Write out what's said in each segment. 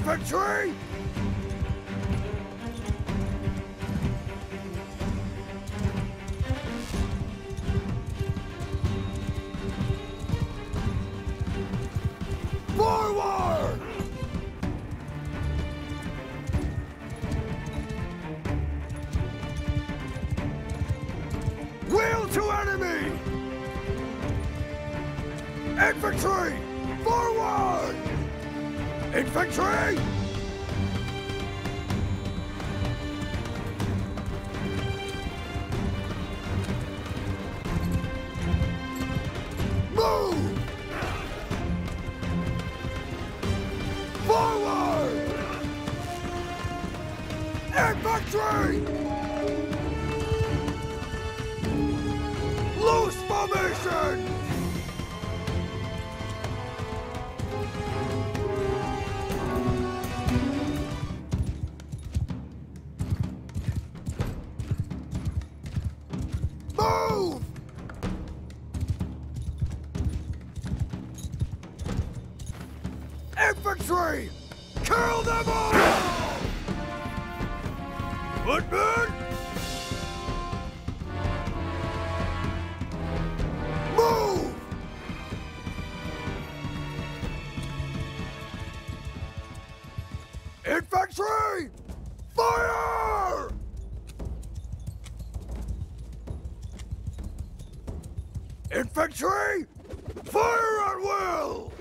Infantry! Forward! Wheel to enemy! Infantry! Infantry! Move! Forward! Infantry! Infantry! Kill them all! Footmen! Move! Infantry! Fire! Infantry! Fire at will!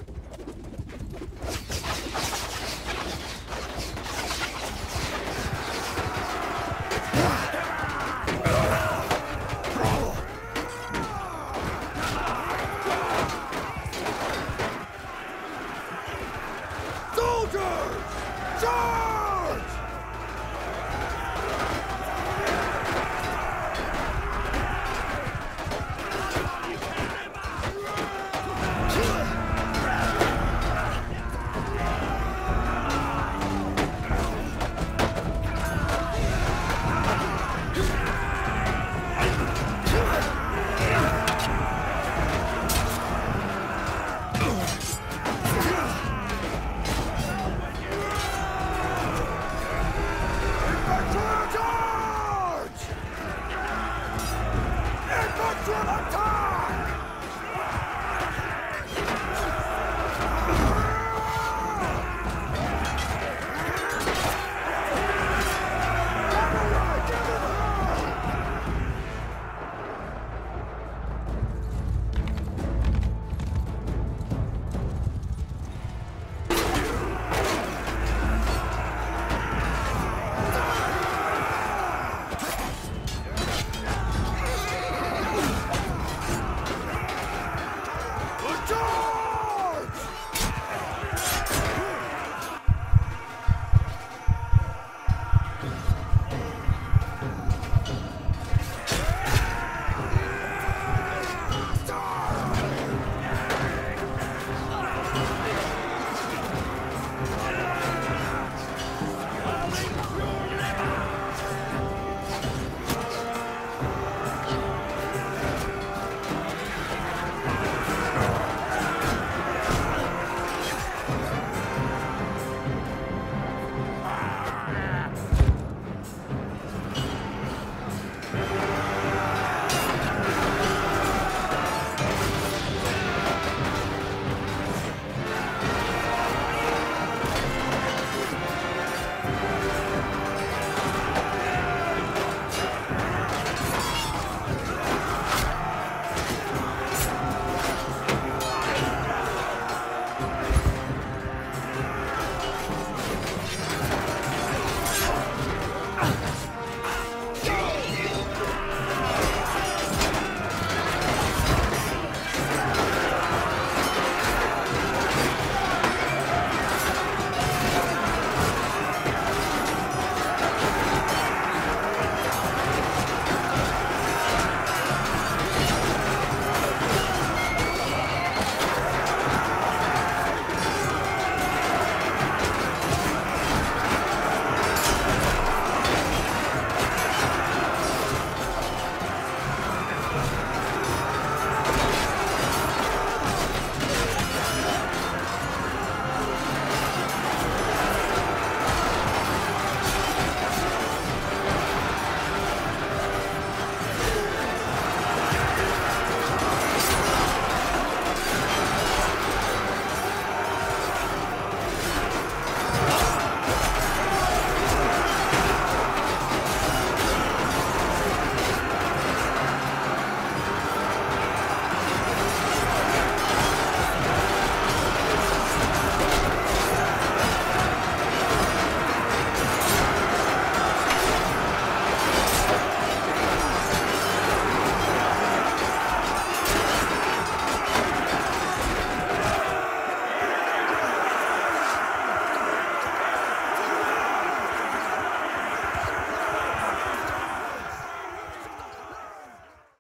Soldiers! Charge! Infantry attack! Charge!